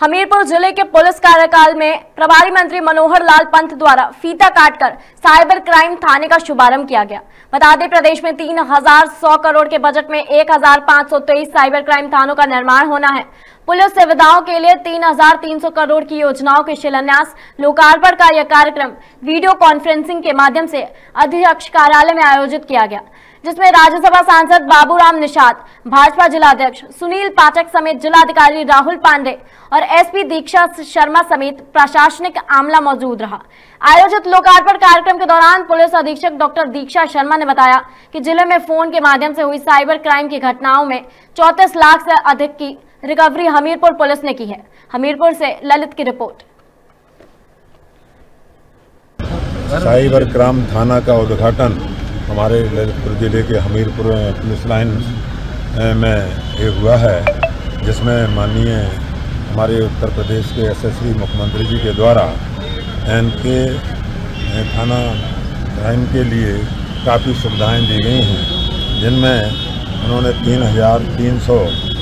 हमीरपुर ज़िले के पुलिस कार्यकाल में प्रभारी मंत्री मनोहर लाल पंत द्वारा फीता काटकर साइबर क्राइम थाने का शुभारंभ किया गया। बता दें, प्रदेश में तीन हज़ार सौ करोड़ के बजट में एक हज़ार पाँच सौ तेईस साइबर क्राइम थानों का निर्माण होना है। पुलिस सुविधाओं के लिए तीन हज़ार तीन सौ करोड़ की योजनाओं के शिलान्यास, लोकार्पण का यह कार्यक्रम वीडियो कॉन्फ्रेंसिंग के माध्यम से अध्यक्ष कार्यालय में आयोजित किया गया। जिसमें राज्यसभा सांसद बाबूराम निषाद, भाजपा जिलाध्यक्ष सुनील पाठक समेत जिलाधिकारी राहुल पांडे और एसपी दीक्षा शर्मा समेत प्रशासनिक आमला मौजूद रहा। आयोजित लोकार्पण कार्यक्रम के दौरान पुलिस अधीक्षक डॉक्टर दीक्षा शर्मा ने बताया कि ज़िले में फ़ोन के माध्यम से हुई साइबर क्राइम की घटनाओं में चौतीस लाख से अधिक की रिकवरी हमीरपुर पुलिस ने की है। हमीरपुर से ललित की रिपोर्ट। साइबर क्राइम थाना का उद्घाटन हमारे ललितपुर ज़िले के हमीरपुर पुलिस लाइन में ये हुआ है, जिसमें माननीय हमारे उत्तर प्रदेश के यशस्वी मुख्यमंत्री जी के द्वारा एन के थाना क्राइम के लिए काफ़ी सुविधाएँ दी गई हैं, जिनमें उन्होंने तीन हज़ार तीन सौ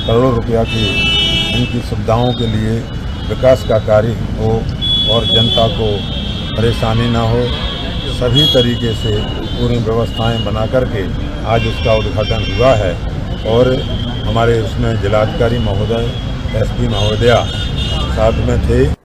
करोड़ रुपया की इनकी सुविधाओं के लिए विकास का कार्य हो और जनता को परेशानी ना हो। सभी तरीके से पूरी व्यवस्थाएँ बना करके आज उसका उद्घाटन हुआ है। और हमारे उसमें जिलाधिकारी महोदय, एसपी महोदया साथ में थे।